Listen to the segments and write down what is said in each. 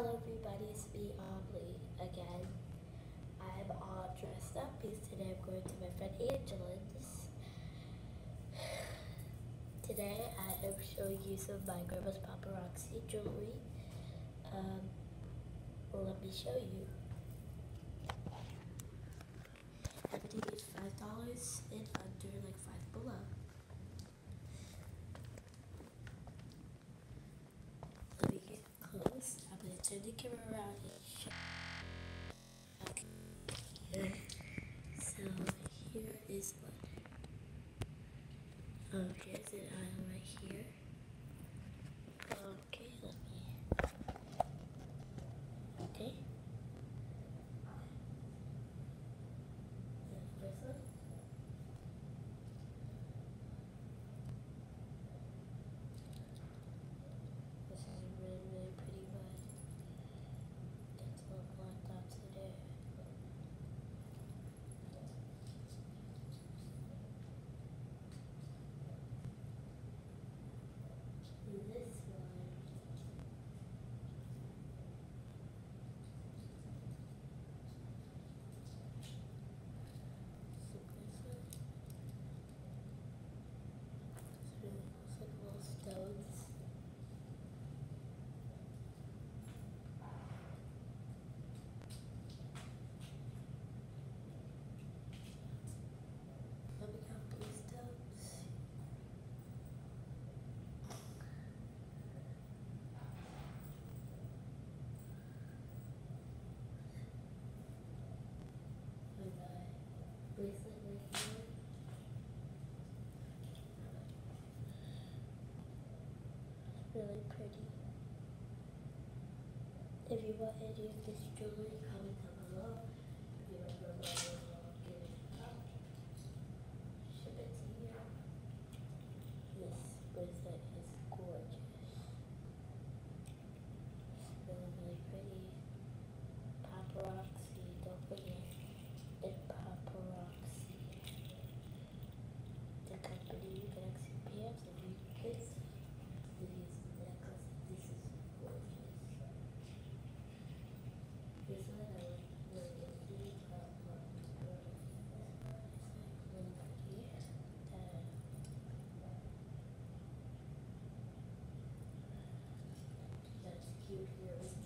Hello everybody, it's me Aubrey again. I'm all dressed up because today I'm going to my friend Angela's. Today I am showing you some of my grandma's paparazzi jewelry. Um, let me show you. Everything is $5 and under like 5 below. Okay. what this jewelry color. rescued who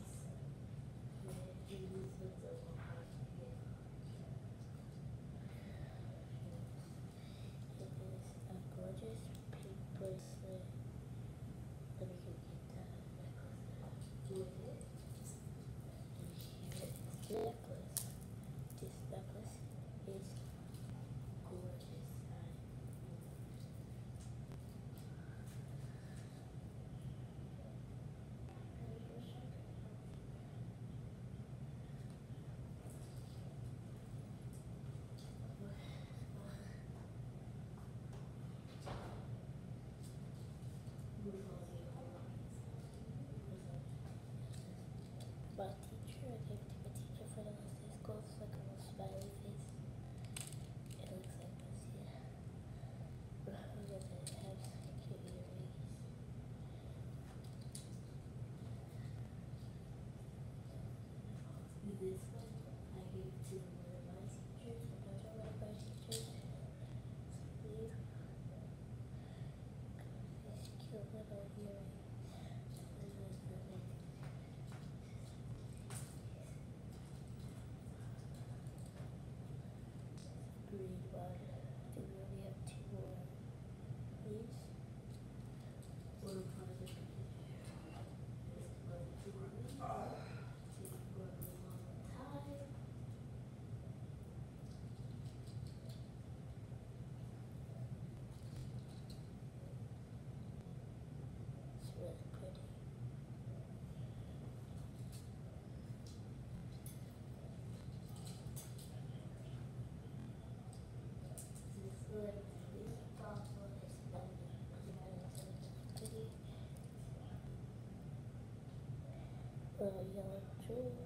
yellow jewelry.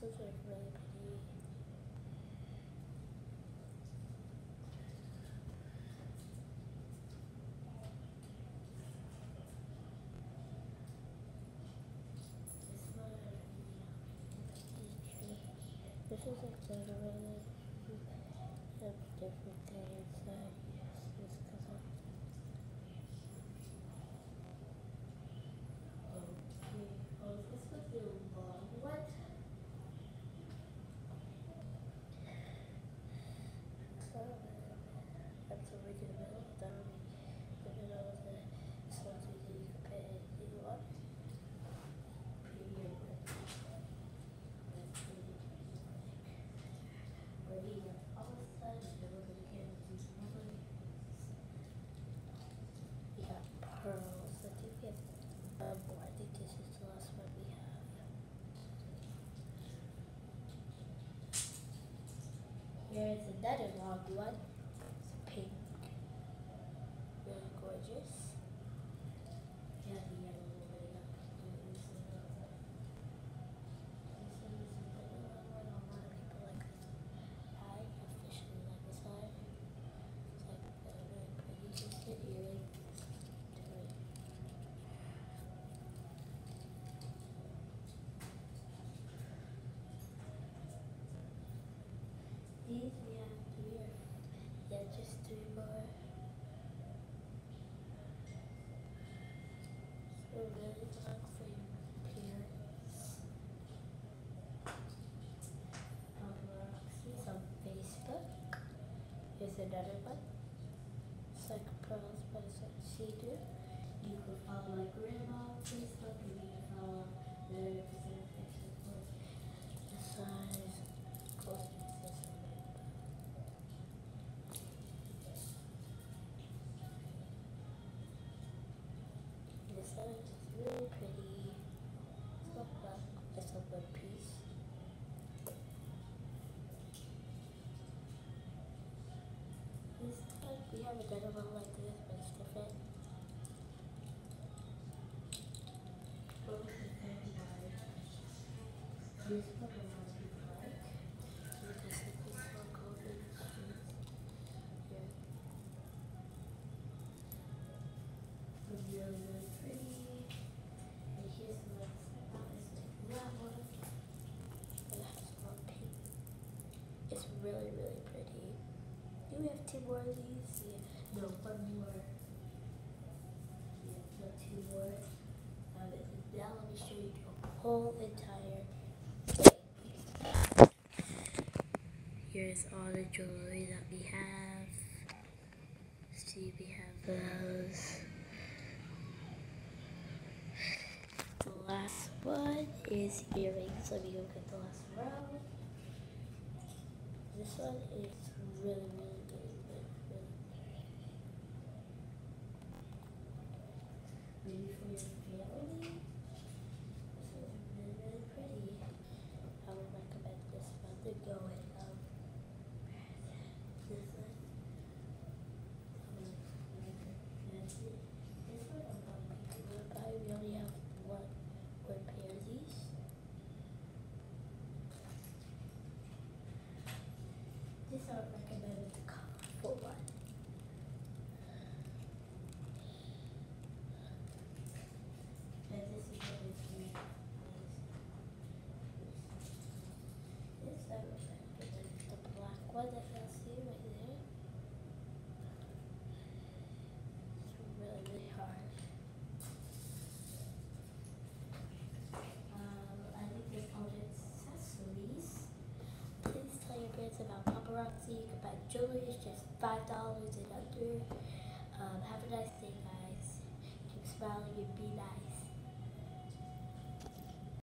This looks like really pretty. This one, this is like literally a different thing inside. Yes, this because Okay. Oh, this was the long one. So, that's what we do now. Then we do all the songs we do. You can pay anything you want. Premium. That's pretty. We're here all the time, and then we're gonna get into some more. We have pearls. I think we have uh, more. I think this is the last one we have. Here's another long one. Pink. Really gorgeous. Yeah, the yellow one. yeah. This is another one. This one is another one. A lot of people like this. I officially like this one. It's like uh, really pretty. Just get earrings to it. These we have three or yeah, just three more. So really long for your parents. Paparazzi's on Facebook. Here's another one. It's like pearls, but it's see-through. You can follow my grandma on Facebook, have another one like this, but it's different. This a. It pink. It's really, really pretty. Do we have two more of these? Yeah. No, one more. Yeah, no, two more. Um, it- now let me show you the whole entire. Here's all the jewelry that we have. See, we have those. The last one is earrings. Let me go get the last row. This one is really. Really, really Maybe for your family. This is really, really pretty. I would recommend this one to go with um, this one. Um, that's it. This one a lot of people would buy. We only have one, one pair of these. This I would recommend with the colorful one. And this is what. This I you'll see right there. It's really, really hard. Um, I think there's other accessories. Please tell your parents about paparazzi. You can buy jewelry, just five dollars and under. Um, have a nice day, guys. Keep smiling and be nice.